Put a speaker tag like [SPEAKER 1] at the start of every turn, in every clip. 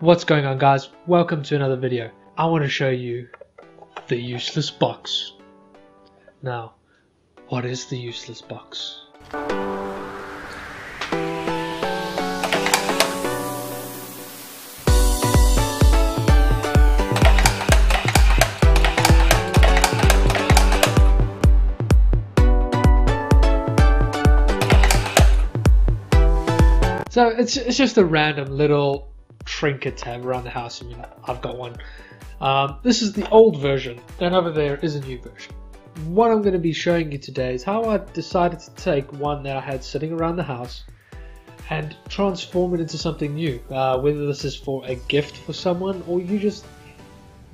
[SPEAKER 1] What's going on guys? Welcome to another video. I want to show you the useless box. Now, what is the useless box? So it's, it's just a random little trinket to have around the house. I mean, I've got one. Um, this is the old version, and over there is a new version. What I'm going to be showing you today is how I decided to take one that I had sitting around the house and transform it into something new. Uh, whether this is for a gift for someone or you just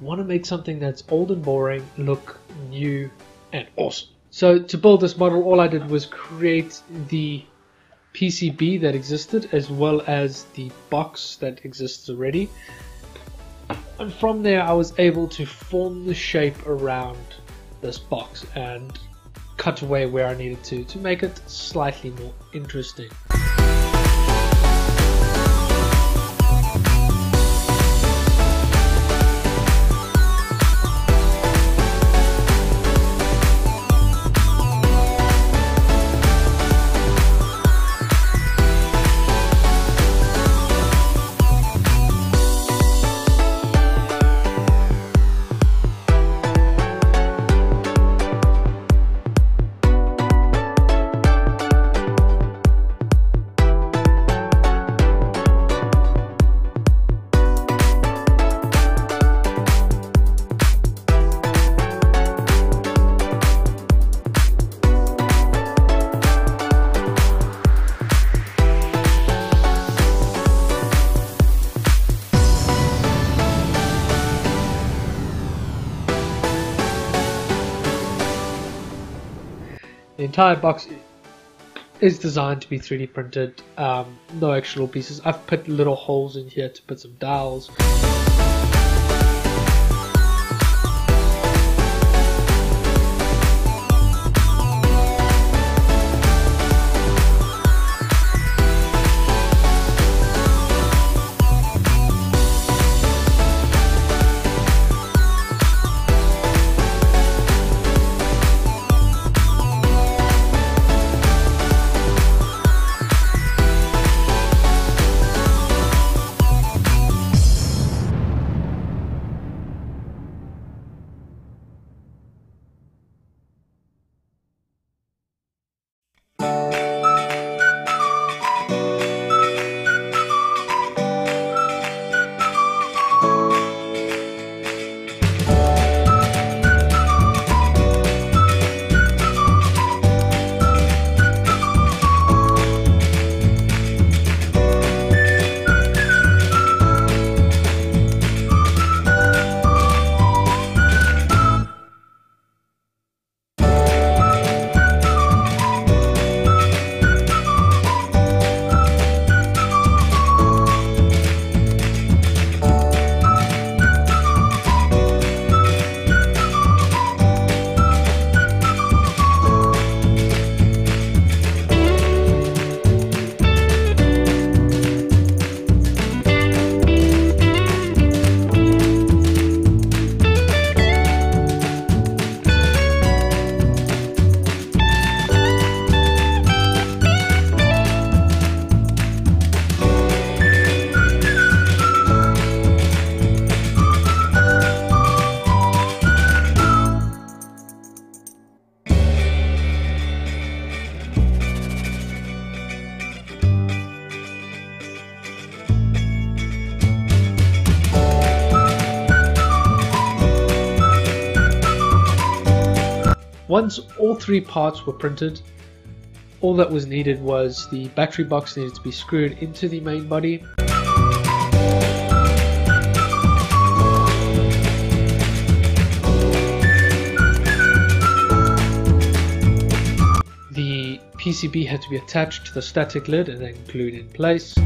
[SPEAKER 1] want to make something that's old and boring look new and awesome. So to build this model, all I did was create the PCB that existed as well as the box that exists already. And from there I was able to form the shape around this box and cut away where I needed to to make it slightly more interesting. The entire box is designed to be 3D printed, um, no extra pieces. I've put little holes in here to put some dowels. Once all three parts were printed, all that was needed was the battery box needed to be screwed into the main body. The PCB had to be attached to the static lid and then glued in place.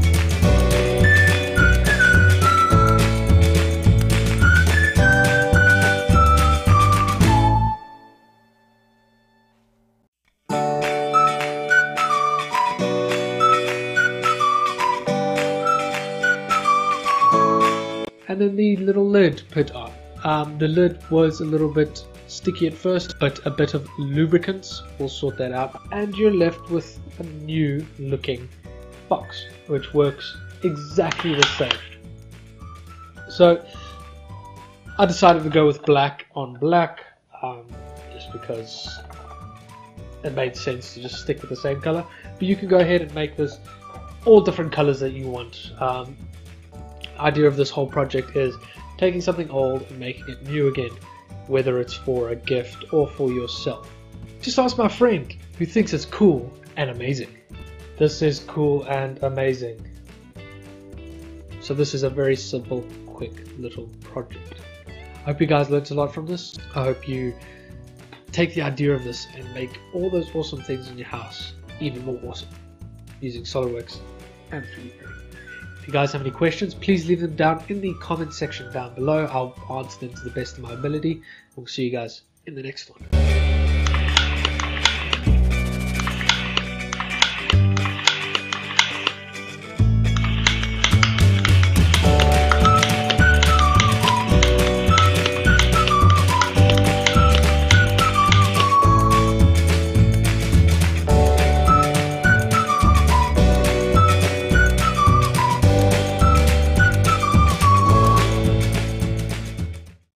[SPEAKER 1] The little lid put on. Um, the lid was a little bit sticky at first, but a bit of lubricants will sort that out, and you're left with a new looking box, which works exactly the same. So I decided to go with black on black, um, just because it made sense to just stick with the same color. But you can go ahead and make this all different colors that you want. Um, idea of this whole project is taking something old and making it new again, whether it's for a gift or for yourself. Just ask my friend who thinks it's cool and amazing. This is cool and amazing. So this is a very simple, quick little project. I hope you guys learned a lot from this. I hope you take the idea of this and make all those awesome things in your house even more awesome using SOLIDWORKS and 3D If you guys have any questions, please leave them down in the comment section down below. I'll answer them to the best of my ability. We'll see you guys in the next one.